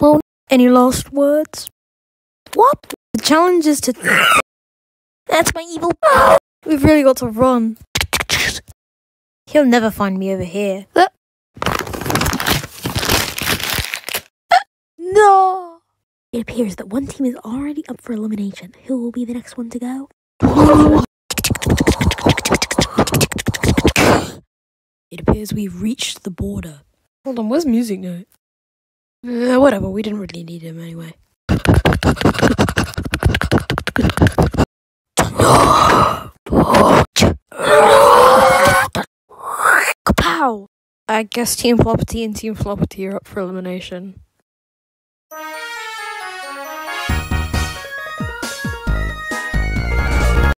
Well, any last words? What? The challenge is to. That's my evil. We've really got to run. He'll never find me over here. Uh. No! It appears that one team is already up for elimination. Who will be the next one to go? It appears we've reached the border. Hold on, where's Music Note? Uh, whatever, we didn't really need him anyway. Kapow! I guess Team Floppity and Team Floppity are up for elimination.